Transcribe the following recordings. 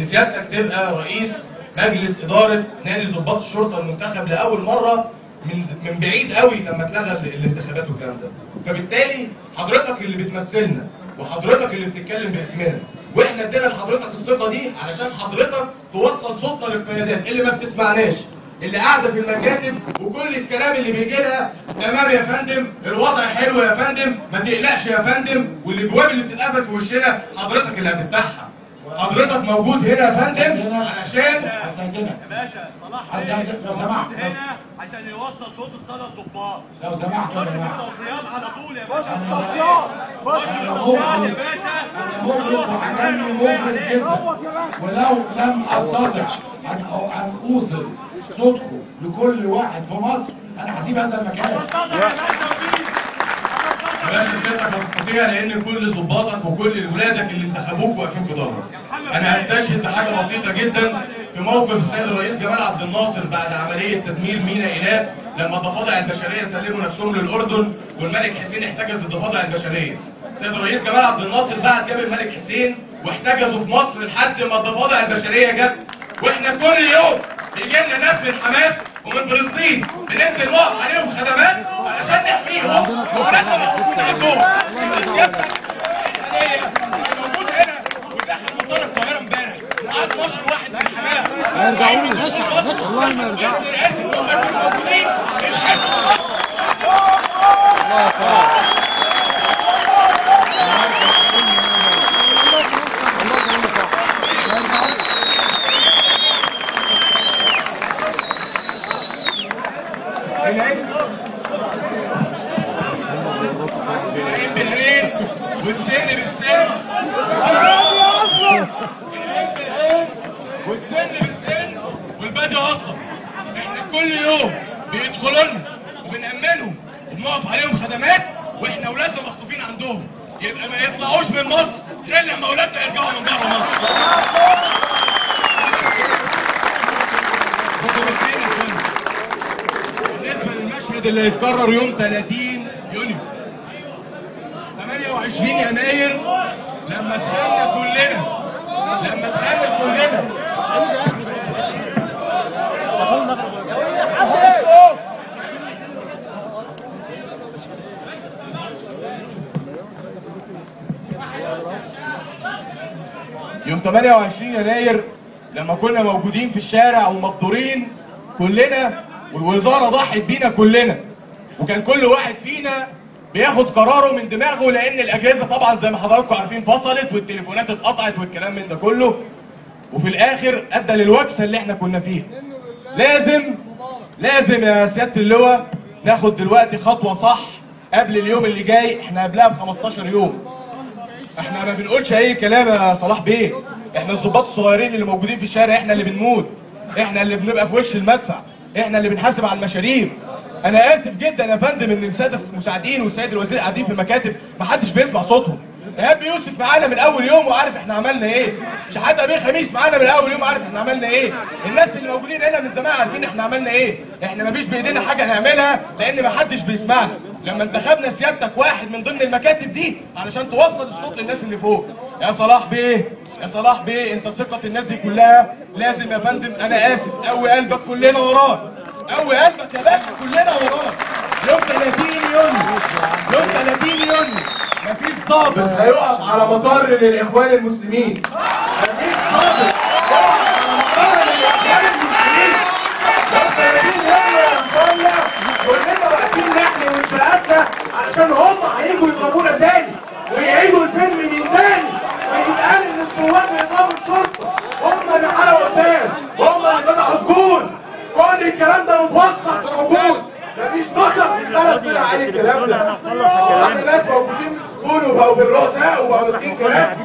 ان سيادتك تبقى رئيس مجلس إدارة نادي ضباط الشرطة المنتخب لأول مرة من من بعيد قوي لما اتلغى ال- الانتخابات والكلام ده. فبالتالي حضرتك اللي بتمثلنا وحضرتك اللي بتتكلم باسمنا وإحنا ادينا لحضرتك الثقة دي علشان حضرتك توصل صوتنا للقيادات اللي ما بتسمعناش اللي قاعدة في المكاتب وكل الكلام اللي بيجي لها تمام يا فندم الوضع حلو يا فندم ما تقلقش يا فندم والابواب اللي بتتقفل في وشنا حضرتك اللي هتفتحها. حضرتك موجود هنا يا فندم علشان استاذنك. باشا صلاح استاذنك لو سمحت. هنا عشان يوصل صوت الساده الضباط لو سمحت يا خش جماعة. التوصيات على طول يا باشا. خش التوصيات يا باشا. جدا ولو لم أستطع أن أن أوصل صوتكم لكل واحد في مصر أنا هسيب هذا المكان. يا باشا سيادتك هتستطيع لأن كل ضباطك وكل ولادك اللي انتخبوك واقفين في ظهرك. أنا هستشهد بحاجة بسيطة جدا في موقف السيد الرئيس جمال عبد الناصر بعد عملية تدمير ميناء إيلات لما الضفادع البشرية سلموا نفسهم للأردن والملك حسين احتجز الضفادع البشرية. السيد الرئيس جمال عبد الناصر بعت جاب الملك حسين واحتجزوا في مصر لحد ما الضفادع البشرية جت وإحنا كل يوم بيجي لنا ناس من حماس ومن فلسطين بننزل نقف عليهم خدمات نحميهم وولادنا محبوسين عندهم سيادتك هديه موجود هنا وداخل مطار القاهره امبارح معاه 12 واحد من حماس ما يرجعوش والله ما يرجعوش رئاسه ان هم يكونوا موجودين الحزب العين بالعين والسن بالسن. العين بالعين والسن بالسن والبادي أصلا. إحنا كل يوم بيدخلوا لنا وبنأمنهم وبنقف عليهم خدمات وإحنا أولادنا مخطوفين عندهم. يبقى ما يطلعوش من مصر غير لما أولادنا يرجعوا من بره مصر. بالنسبة للمشهد اللي هيتكرر يوم 30 يونيو. 28 يناير لما دخلنا كلنا. لما دخلنا كلنا. يوم 28 يناير لما كنا موجودين في الشارع ومقدورين كلنا والوزارة ضحت بينا كلنا. وكان كل واحد فينا بياخد قراره من دماغه لأن الأجهزة طبعا زي ما حضراتكم عارفين فصلت والتليفونات اتقطعت والكلام من ده كله. وفي الآخر أدى للوكسة اللي إحنا كنا فيها. لازم لازم يا سيادة اللواء ناخد دلوقتي خطوة صح. قبل اليوم اللي جاي إحنا قبلها ب 15 يوم. إحنا ما بنقولش أي كلام يا صلاح بيه. إحنا الظباط الصغيرين اللي موجودين في الشارع إحنا اللي بنموت. إحنا اللي بنبقى في وش المدفع. إحنا اللي بنحاسب على المشاريب. أنا اسف جدا يا فندم ان الساده المساعدين والسيد الوزير قاعدين في المكاتب محدش بيسمع صوتهم. ايهاب يوسف معانا من اول يوم وعارف إحنا عملنا إيه. شحاته بيه خميس معانا من اول يوم عارف إحنا عملنا إيه. الناس اللي موجودين هنا من زمان عارفين إحنا عملنا إيه. إحنا مفيش بايدينا حاجة نعملها لأن محدش بيسمعنا. لما انتخبنا سيادتك واحد من ضمن المكاتب دي علشان توصل الصوت للناس اللي فوق. يا صلاح بيه يا صلاح بيه انت ثقة الناس دي كلها. لازم يا فندم أنا آسف قوي قلبك كلنا وراك. قوي قلبك يا باشا كلنا وراك. يوم 30 يونيو يوم 30 يونيو مفيش ضابط. هيقف على مطار للإخوان المسلمين. مفيش ضابط. هيقف على مطار للإخوان المسلمين. يوم 30 يونيو يا اخوانا كلنا واقفين نحمي منشآتنا علشان هم هيجوا يضربونا تاني ويعيدوا الفيلم من تاني ويتقال ان الثوار نظام الشرطه هم اللي حرقوا وسام هم اللي فتحوا سجون كل الكلام ده متوثق موجود مفيش دخل في البلد طلع عليه الكلام ده إحنا ناس موجودين في السجون وبقوا في الرؤساء وبقوا ماسكين كلام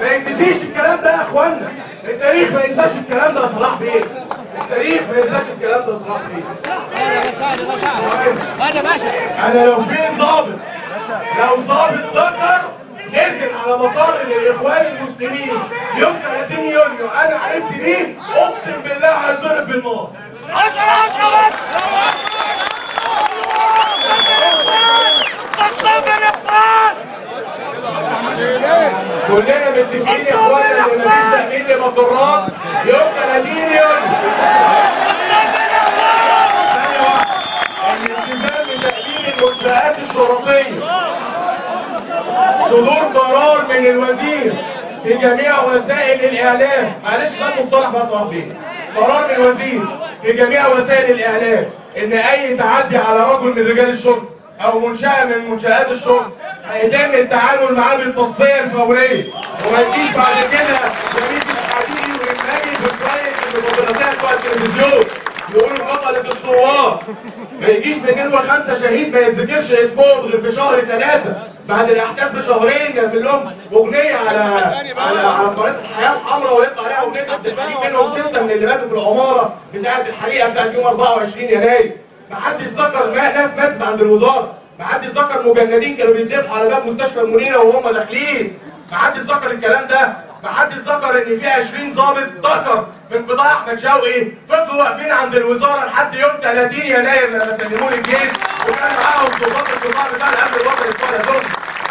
ما ينتسيش الكلام ده يا اخوانا التاريخ ما ينساش الكلام ده يا صلاح بيه. التاريخ ما ينساش الكلام ده يا صلاح بيه. هذا باشا أنا لو في ضابط لو ضابط ذكر نزل على مطار للإخوان المسلمين يوم 30 يونيو أنا عرفت بيه أقسم بالله هيضرب بالنار. الصبر يا اخوان كلنا متفقين يا اخوانا ان مفيش تأمين المقرات يوم. 30 يونيو ثانية واحدة. الالتزام بتأمين المنشآت الشرطية صدور قرار من الوزير في جميع وسائل الإعلام. معلش ده المصطلح بس واحدين قرار من الوزير في جميع وسائل الإعلام إن أي تعدي على رجل من رجال الشرطة أو منشأة من منشآت الشرطة هيتم التعامل معاه بالتصفية الفورية. وما يجيش بعد كده في المبادرات بتوع التلفزيون. يقولوا قتلت الثوار ما يجيش 205 شهيد ما يتذكرش اسمهم غير في شهر ثلاثة بعد الأحداث بشهرين يعمل لهم أغنية على على على قناة الحياة الحمراء ويطلع عليها عبد الحليم منهم ستة من اللي ماتوا في العمارة بتاعة الحريقه بتاعت يوم 24 يناير. ما حدش ذكر ما ناس ماتت عند الوزارة. ما حدش ذكر مجندين كانوا بيتذبحوا على باب مستشفى المنيرة وهم داخلين. ما حدش ذكر الكلام ده. ما حدش ذكر إن في 20 ضابط ذكر من قطاع أحمد شوقي. فضلوا واقفين عند الوزارة لحد يوم 30 يناير لما سلموا لي الجيش وكان معاهم ضباط القطاع بتاع الأمن الوطني بتوع دول.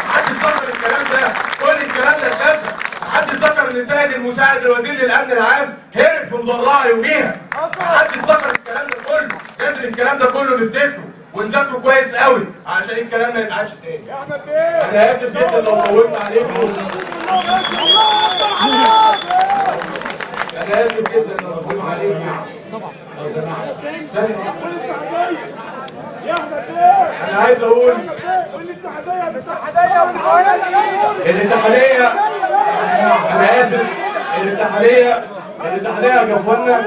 ما حدش ذكر الكلام ده. كل الكلام ده اتنسى. ما حدش ذكر إن سيد المساعد الوزير للأمن العام هرب في مدرعه يوميها ما حدش ذكر الكلام ده كله. لازم الكلام ده كله نفتكره ونذاكره كويس قوي عشان الكلام ما يتعادش تاني. أنا آسف جدا لو طولت عليكم. أنا آسف جدا لو طولت عليكم. ثانية. واحدة. أنا عايز أقول الاتحادية أنا آسف. الاتحادية الاتحادية يا اخوانا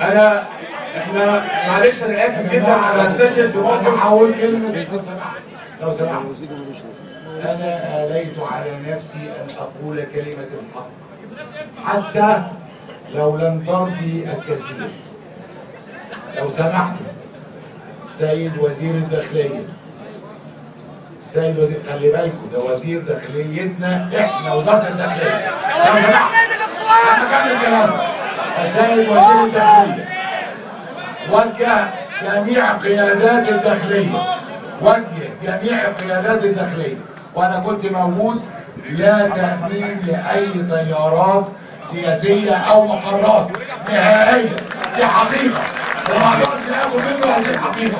أنا إحنا معلش أنا اسف جدا على استشهد أنا بموقف هقول كلمه لو سمحت لو سمحت أنا اليت على نفسي ان أقول كلمه الحق حتى لو لم ترضي الكثير لو سمحتوا السيد وزير الداخليه السيد وزير خلي بالكم ده وزير داخليتنا إحنا وزاره الداخليه لو سمحت أنا كمل السيد وزير الداخليه وجه جميع قيادات الداخلية. وجه جميع قيادات الداخلية. وأنا كنت موجود لا تأمين لأي طيارات سياسية أو مقرات. نهائيا. دي حقيقة. وما أقدرش آخد منه هذه الحقيقة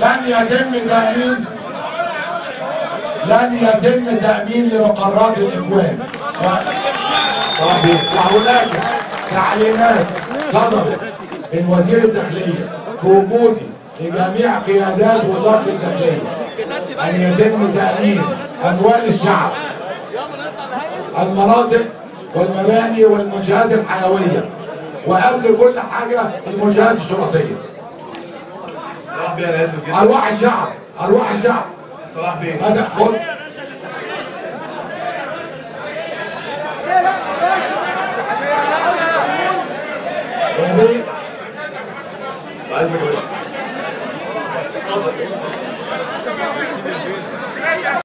لن يتم تأمين لن يتم تأمين لمقرات الإخوان. و- وهناك تعليمات صدرت من وزير الداخلية بوجودي لجميع قيادات وزارة الداخلية. أن يتم تأمين أموال الشعب المناطق والمباني والمنشآت الحيوية وقبل كل حاجة المنشآت الشرطية. أرواح الشعب أرواح الشعب. صلاح بيه هذا خد